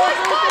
Let's go.